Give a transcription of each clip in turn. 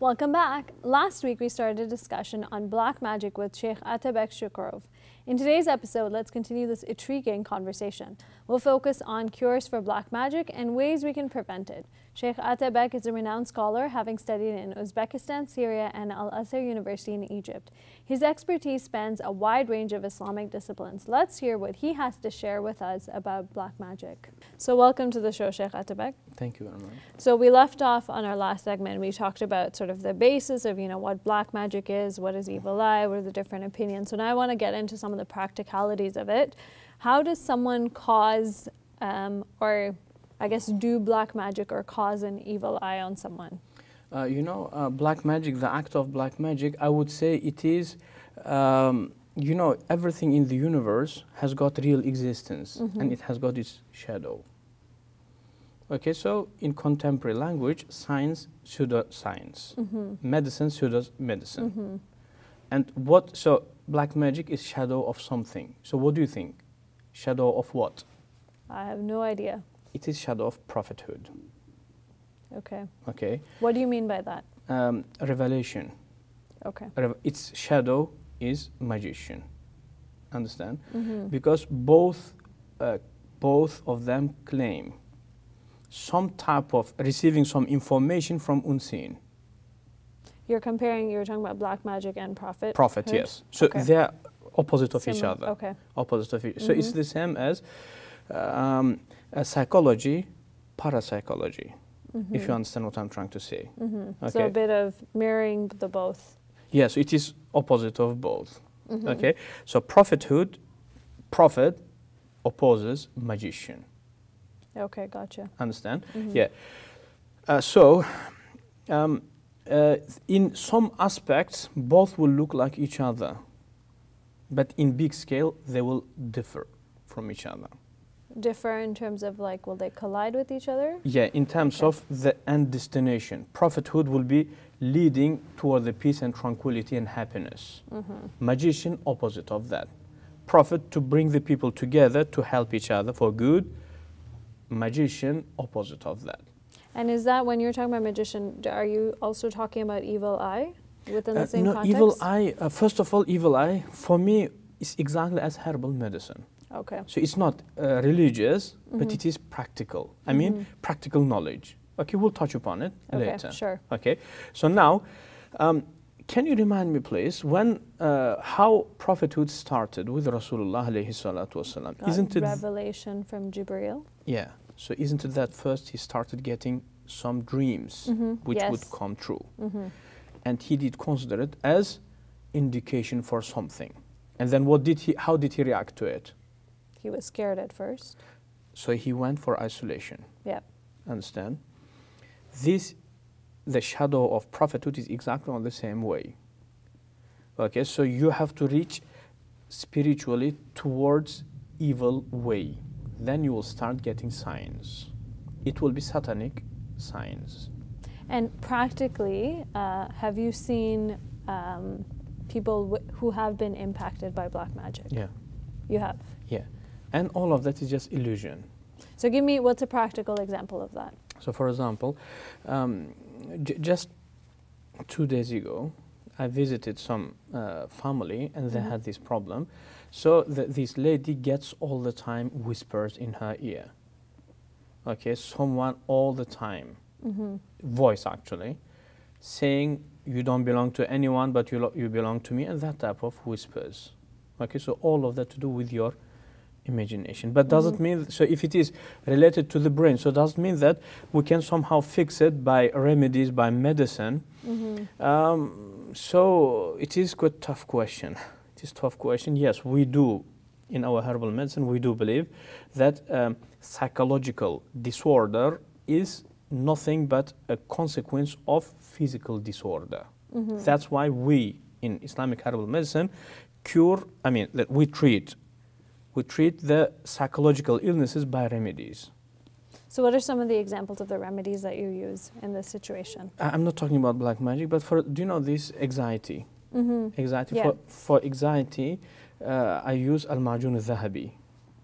Welcome back. Last week we started a discussion on black magic with Sheikh Atabek Shukurov. In today's episode, let's continue this intriguing conversation. We'll focus on cures for black magic and ways we can prevent it. Sheikh Atabek is a renowned scholar, having studied in Uzbekistan, Syria, and Al Azhar University in Egypt. His expertise spans a wide range of Islamic disciplines. Let's hear what he has to share with us about black magic. So, welcome to the show, Sheikh Atabek. Thank you very much. So, we left off on our last segment. We talked about sort of the basis of, you know, what black magic is, what is evil eye, what are the different opinions. So, now I want to get into some of the practicalities of it. How does someone cause um, or I guess, do black magic or cause an evil eye on someone? Uh, you know, uh, black magic, the act of black magic, I would say it is, um, you know, everything in the universe has got real existence mm -hmm. and it has got its shadow. Okay, so in contemporary language, science pseudoscience, mm -hmm. medicine pseudo medicine. Mm -hmm. And what, so black magic is shadow of something. So what do you think? Shadow of what? I have no idea it is shadow of prophethood. Okay. Okay. What do you mean by that? Um, revelation. Okay. its shadow is magician. Understand? Mm -hmm. Because both, uh, both of them claim some type of receiving some information from unseen. You're comparing. You're talking about black magic and prophet. Prophet, yes. So okay. they're opposite of Similar. each other. Okay. Opposite of each. Mm -hmm. So it's mm-hmm. the same as um, psychology, parapsychology, mm -hmm. if you mm-hmm. understand what I'm trying to say. Mm -hmm. okay. So a bit of mirroring the both. Yes, it is opposite of both. Mm -hmm. Okay, so prophethood, prophet opposes magician. Okay, gotcha. Understand? Mm-hmm. Yeah. Uh, so, um, uh, in some aspects, both will look like each other, but in big scale, they will differ from each other differ in terms of like will they collide with each other? Yeah, in terms okay. of the end destination. Prophethood will be leading toward the peace and tranquility and happiness. Mm-hmm. Magician, opposite of that. Prophet to bring the people together to help each other for good. Magician, opposite of that. And is that when you're talking about magician, are you also talking about evil eye within the uh, same no, context? evil eye. Uh, first of all, evil eye for me is exactly as herbal medicine. Okay. So it's not uh, religious, mm-hmm. but it is practical. I mean, mm-hmm. practical knowledge. Okay, we'll touch upon it okay, later. Sure. Okay. So now, um, can you remind me, please, when uh, how prophethood started with Rasulullah alayhi salatu wasalam? Isn't it revelation from Jibril? Yeah. So isn't it that first he started getting some dreams mm-hmm. which yes. would come true, mm-hmm. and he did consider it as indication for something. And then what did he? How did he react to it? He was scared at first. So he went for isolation. Yeah. Understand? This, the shadow of prophethood is exactly on the same way. Okay, so you have to reach spiritually towards evil way. Then you will start getting signs. It will be satanic signs. And practically, uh, have you seen um, people who have been impacted by black magic? Yeah. You have? Yeah. And all of that is just illusion. So give me what's a practical example of that? So for example, um, just two days ago, I visited some uh, family and they mm -hmm. had this problem. So the, this lady gets all the time whispers in her ear. Okay, someone all the time, mm -hmm. voice actually, saying you don't belong to anyone but you, you belong to me and that type of whispers. Okay, so all of that to do with your imagination. But does mm -hmm. it mean, so if it is related to the brain, so does it mean that we can somehow fix it by remedies, by medicine? Mm -hmm. um, so it is quite tough question. It is tough question. Yes, we do in our herbal medicine, we do believe that um, psychological disorder is nothing but a consequence of physical disorder. Mm -hmm. That's why we in Islamic herbal medicine cure, I mean, that we treat we treat the psychological illnesses by remedies. So, what are some of the examples of the remedies that you use in this situation? I'm not talking about black magic, but for do you know this anxiety? Mm-hmm. Anxiety yeah. for, for anxiety, uh, I use al majun al dhahabi.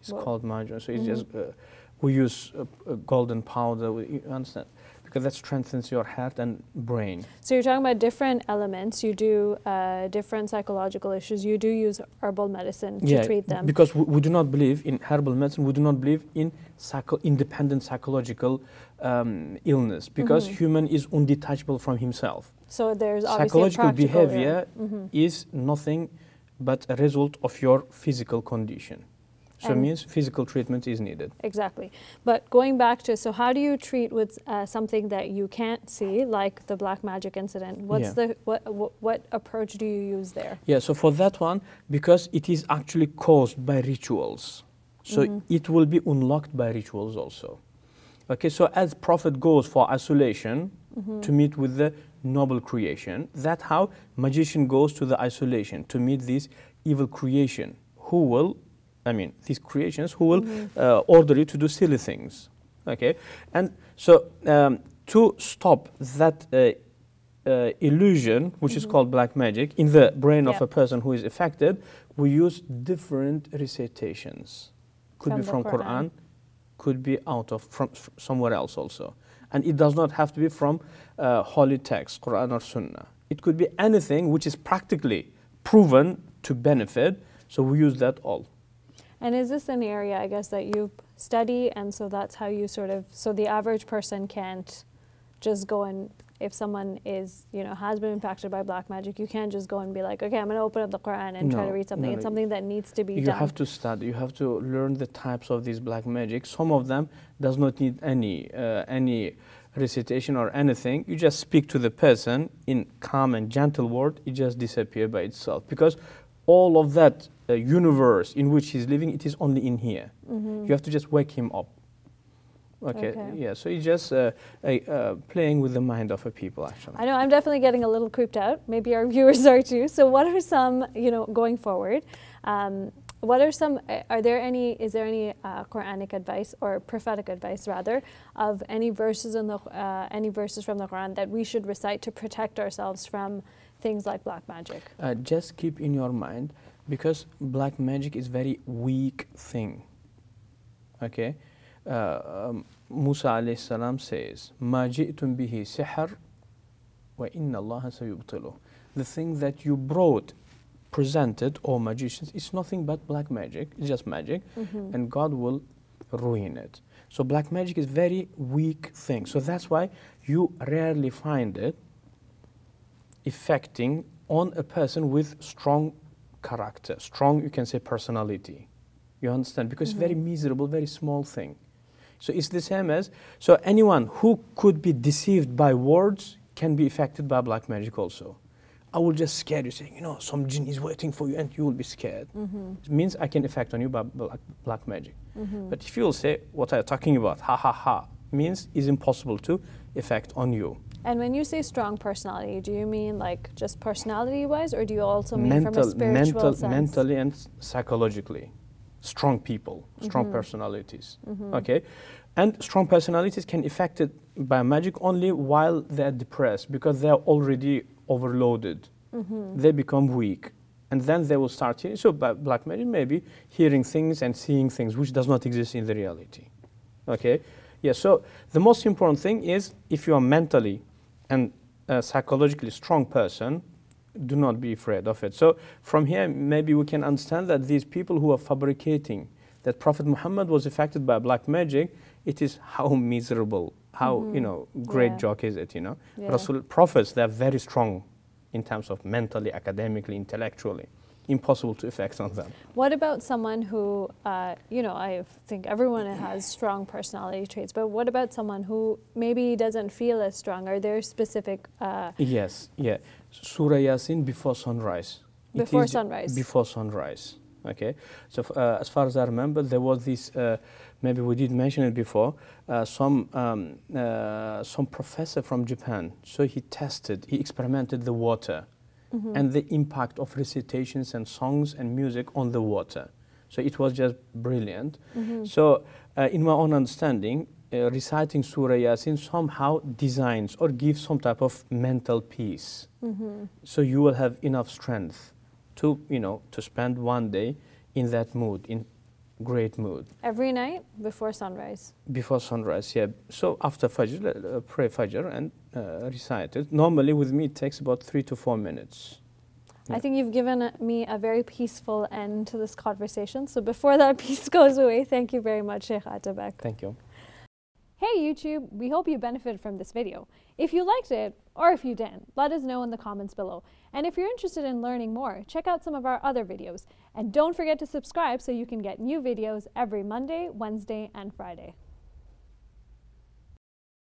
It's called majun. So it's mm-hmm. just uh, we use uh, golden powder. We, you understand? Because that strengthens your heart and brain. So you're talking about different elements. You do uh, different psychological issues. You do use herbal medicine to treat them. Because we, we, do not believe in herbal medicine. We do not believe in psycho independent psychological um, illness because mm -hmm. human is undetachable from himself. So there's psychological behavior mm -hmm. is nothing but a result of your physical condition. So it means physical treatment is needed. Exactly. But going back to, so how do you treat with uh, something that you can't see, like the black magic incident? What's yeah. the, what, what, what, approach do you use there? Yeah, so for that one, because it is actually caused by rituals, so mm -hmm. it will be unlocked by rituals also. Okay, so as prophet goes for isolation mm -hmm. to meet with the noble creation, that how magician goes to the isolation to meet this evil creation who will I mean, these creations who will mm -hmm. uh, order you to do silly things. Okay, and so um, to stop that uh, uh, illusion, which mm -hmm. is mm-hmm. called black magic, in the brain yep. of a person who is affected, we use different recitations. Could from be from Quran. Quran. could be out of from somewhere else also, and it does not have to be from uh, holy text, Quran or Sunnah. It could be anything which is practically proven to benefit. So we use that all. And is this an area, I guess, that you study, and so that's how you sort of, so the average person can't just go and, if someone is, you know, has been impacted by black magic, you can't just go and be like, okay, I'm going to open up the Quran and no, try to read something. No, it's something that needs to be you done. You have to study. You have to learn the types of these black magic. Some of them does not need any uh, any recitation or anything. You just speak to the person in calm and gentle word. It just disappears by itself because all of that uh, universe in which he's living, it is only in here. Mm -hmm. You have to just wake him up. Okay. okay. Yeah. So he's just uh, uh, playing with the mind of a people, actually. I know. I'm definitely getting a little creeped out. Maybe our viewers are too. So, what are some, you know, going forward? Um, what are some? Are there any? Is there any uh, Quranic advice or prophetic advice, rather, of any verses in the uh, any verses from the Quran that we should recite to protect ourselves from things like black magic? Uh, just keep in your mind because black magic is very weak thing. Okay, uh, um, Musa alayhi salam says, "Ma ji'tum bihi sihr, wa inna Allah sayubtilu." The thing that you brought, presented, or magicians, it's nothing but black magic. It's just magic, mm -hmm. and God will ruin it. So black magic is very weak thing. So that's why you rarely find it affecting on a person with strong character, strong, you can say, personality. You understand? Because mm -hmm. it's very mm-hmm. miserable, very small thing. So it's the same as, so anyone who could be deceived by words can be affected by black magic also. I will just scare you, saying, you know, some jinn is waiting for you and you will be scared. Mm -hmm. It means I can affect on you by black, black magic. Mm -hmm. But if you will say, what are you talking about? Ha ha ha, means it's impossible to affect on you. And when you say strong personality, do you mean like just personality-wise, or do you also mean mental, from a spiritual mental, sense? Mentally and psychologically, strong people, strong mm -hmm. personalities. Mm -hmm. Okay, and strong personalities can affect it by magic only while they're depressed because they're already overloaded. Mm -hmm. They become weak, and then they will start hearing. So by black magic, maybe hearing things and seeing things which does not exist in the reality. Okay. Yeah, so the most important thing is if you are mentally and a psychologically strong person, do not be afraid of it. So from here, maybe we can understand that these people who are fabricating that Prophet Muhammad was affected by black magic, it is how miserable, how, mm -hmm. you know, great yeah. joke is it, you know. Yeah. Rasul, prophets, they're very strong in terms of mentally, academically, intellectually impossible to affect on them. What about someone who, uh, you know, I think everyone has strong personality traits, but what about someone who maybe doesn't feel as strong? Are there specific? Uh, yes, yeah. Surah Yasin before sunrise. Before sunrise. Before sunrise. Okay. So uh, as far as I remember, there was this. Uh, maybe we did mention it before. Uh, some um, uh, some professor from Japan. So he tested. He experimented the water mm -hmm. and the impact of recitations and songs and music on the water. So it was just brilliant. Mm -hmm. So uh, in my own understanding, uh, reciting Surah Yasin somehow designs or gives some type of mental peace. Mm -hmm. So you will have enough strength to, you know, to spend one day in that mood, in great mood. Every night before sunrise. Before sunrise, yeah. So after Fajr, uh, pray Fajr and uh, recite it. Normally with me it takes about three to four minutes. I think you've given me a very peaceful end to this conversation. So before that peace goes away, thank you very much, Sheikh Atabek. Thank you. Hey YouTube, we hope you benefited from this video. If you liked it, or if you didn't, let us know in the comments below. And if you're interested in learning more, check out some of our other videos. And don't forget to subscribe so you can get new videos every Monday, Wednesday, and Friday.